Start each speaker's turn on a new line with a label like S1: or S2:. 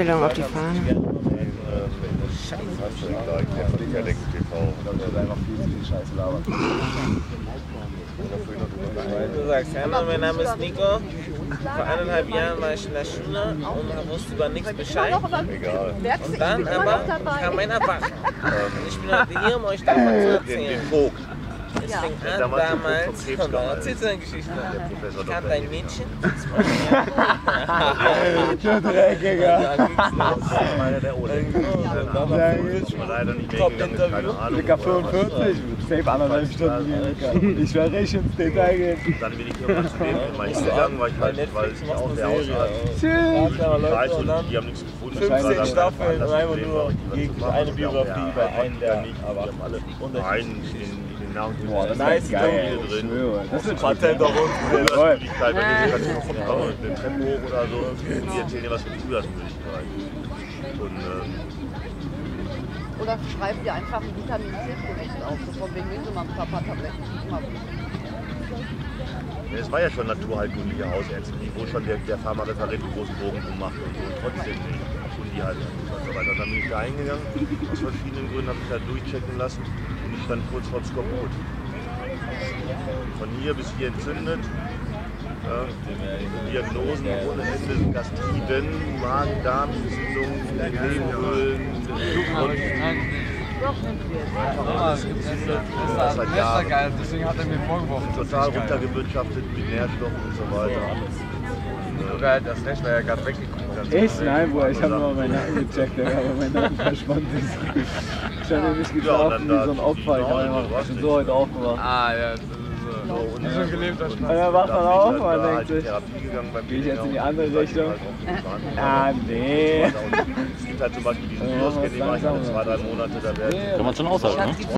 S1: Stellung auf die Fahne.
S2: Du sagst, hallo, mein Name ist Nico. Vor eineinhalb Jahren war ich in der Schule und wusste über nichts Bescheid.
S3: Egal.
S2: Und dann aber kam mein Erwachen. Und ich bin heute hier, um euch davon zu erzählen. Es fing an
S3: damals
S2: damals,
S3: Vogt vom Krebs
S2: komm,
S3: gehalten.
S2: erzählst du eine Geschichte.
S3: Professor
S2: Ich hatte
S3: Dr.
S2: ein Mädchen.
S4: Du Dreckiger.
S2: Da ging's los.
S3: Meiner der Ole.
S4: Ja,
S3: Ist mir leider nicht mehr
S2: Top
S3: gegangen, ist keine
S2: Interview.
S3: Ahnung.
S4: Dicker
S3: wo er was
S4: 45, safe anderthalb Stunden hier. Ich werde richtig ins Detail gehen.
S3: Dann bin ich irgendwann zu dem gegangen, weil ich halt, weil ich auch sehr ausartig
S4: Tschüss.
S3: Die haben nichts gefunden.
S2: 15 Staffeln einfach nur eine Biografie über einen, der
S3: nicht,
S2: aber
S3: alle in den Namen
S4: Boah, das
S2: Nice,
S4: ist geil. Ich
S3: drin.
S4: schwöre. Das ist
S2: Patent auf uns.
S3: Frühjahrsmüdigkeit, wenn du kannst du vom Bauern den Treppen hoch oder so und die erzählen dir was von Frühjahrsmüdigkeit. Und ähm,
S5: Oder schreibt ihr einfach ein Vitamin C-Produkt auf, so von wegen nehmen Sie mal ein paar, paar Tabletten.
S3: Es war ja schon naturheilkundliche Hausärzte, die wo schon der, der Pharmareferent einen großen Bogen drum macht und so. Und trotzdem nicht. Und die halt und so weiter. Dann bin ich da eingegangen. Aus verschiedenen Gründen habe ich da durchchecken lassen und ich stand kurz vor Skorbut. Von hier bis hier entzündet. Ja, Diagnosen ohne Ende, Gastriden, Magen-Darm-Entzündung, Nebenhöhlen, alles entzündet. Das Jahren.
S4: geil, deswegen hat er mir vorgeworfen.
S3: Total runtergewirtschaftet mit Nährstoffen und so weiter.
S4: Geil, das Flash war ja gerade weggeguckt. Ich? Nein, Bruder, ich habe nur meinen Nacken gecheckt, Digga, aber mein Nacken verschwand ist. Ich habe mich geschlafen wie so ein Opfer. Ich, hab einfach- ich bin so heute aufgewacht.
S6: Ah, ja, das ist
S3: So, und,
S6: Wie so ein gelebter
S3: und
S4: Und dann wacht man auf und man
S3: da
S4: denkt
S3: halt
S4: sich, gehe ich jetzt in die andere
S3: und
S4: Richtung?
S3: halt
S4: Ah, nee.
S3: Es gibt halt zum Beispiel diesen Virus, den mache ich zwei, drei Monate, da
S4: Nee,
S7: Kann man schon aushalten, ne?